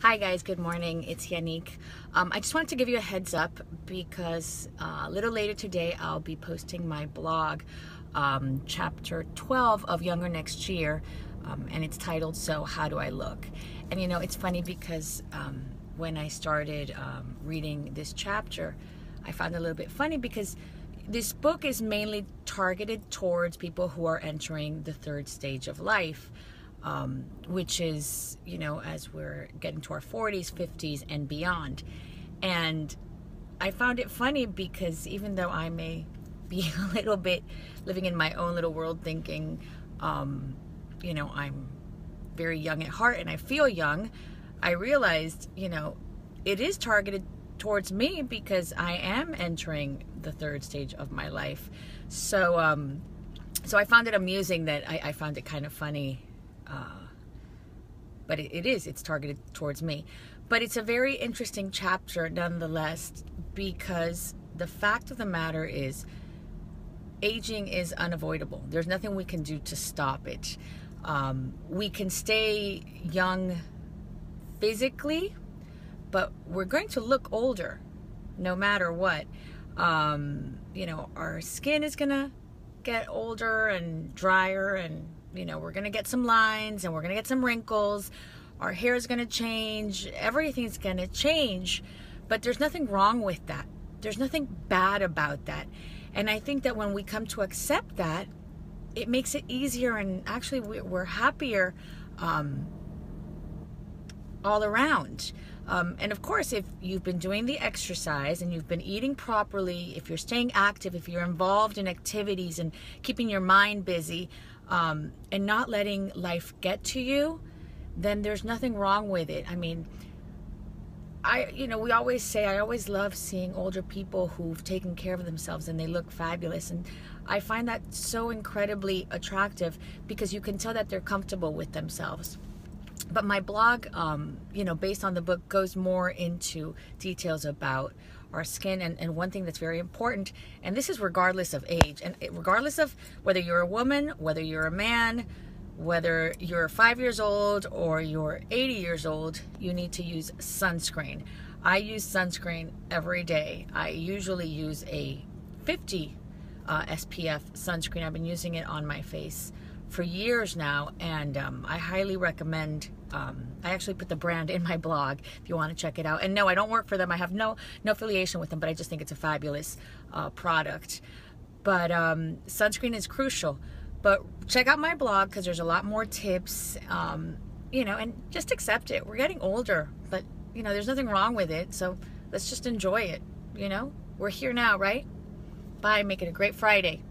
Hi guys, good morning. It's Yanik. Um, I just wanted to give you a heads up because uh, a little later today I'll be posting my blog, um, chapter 12 of Younger Next Year, um, and it's titled So How Do I Look? And you know, it's funny because um, when I started um, reading this chapter, I found it a little bit funny because this book is mainly targeted towards people who are entering the third stage of life um, which is, you know, as we're getting to our 40s, 50s, and beyond. And I found it funny because even though I may be a little bit living in my own little world thinking, um, you know, I'm very young at heart and I feel young, I realized, you know, it is targeted towards me because I am entering the third stage of my life. So, um, so I found it amusing that I, I found it kind of funny uh, but it, it is, it's targeted towards me. But it's a very interesting chapter nonetheless because the fact of the matter is aging is unavoidable. There's nothing we can do to stop it. Um, we can stay young physically, but we're going to look older no matter what. Um, you know, our skin is going to get older and drier and you know, we're going to get some lines and we're going to get some wrinkles. Our hair is going to change. Everything's going to change. But there's nothing wrong with that. There's nothing bad about that. And I think that when we come to accept that, it makes it easier and actually we're happier um, all around. Um, and of course, if you've been doing the exercise and you've been eating properly, if you're staying active, if you're involved in activities and keeping your mind busy, um, and not letting life get to you, then there's nothing wrong with it. I mean, I, you know, we always say, I always love seeing older people who've taken care of themselves and they look fabulous. And I find that so incredibly attractive because you can tell that they're comfortable with themselves. But my blog, um, you know, based on the book, goes more into details about our skin and, and one thing that's very important and this is regardless of age and regardless of whether you're a woman whether you're a man whether you're five years old or you're 80 years old you need to use sunscreen. I use sunscreen every day. I usually use a 50 uh, spf sunscreen. I've been using it on my face for years now, and um, I highly recommend. Um, I actually put the brand in my blog if you want to check it out. And no, I don't work for them. I have no no affiliation with them, but I just think it's a fabulous uh, product. But um, sunscreen is crucial. But check out my blog because there's a lot more tips. Um, you know, and just accept it. We're getting older, but you know, there's nothing wrong with it. So let's just enjoy it. You know, we're here now, right? Bye. Make it a great Friday.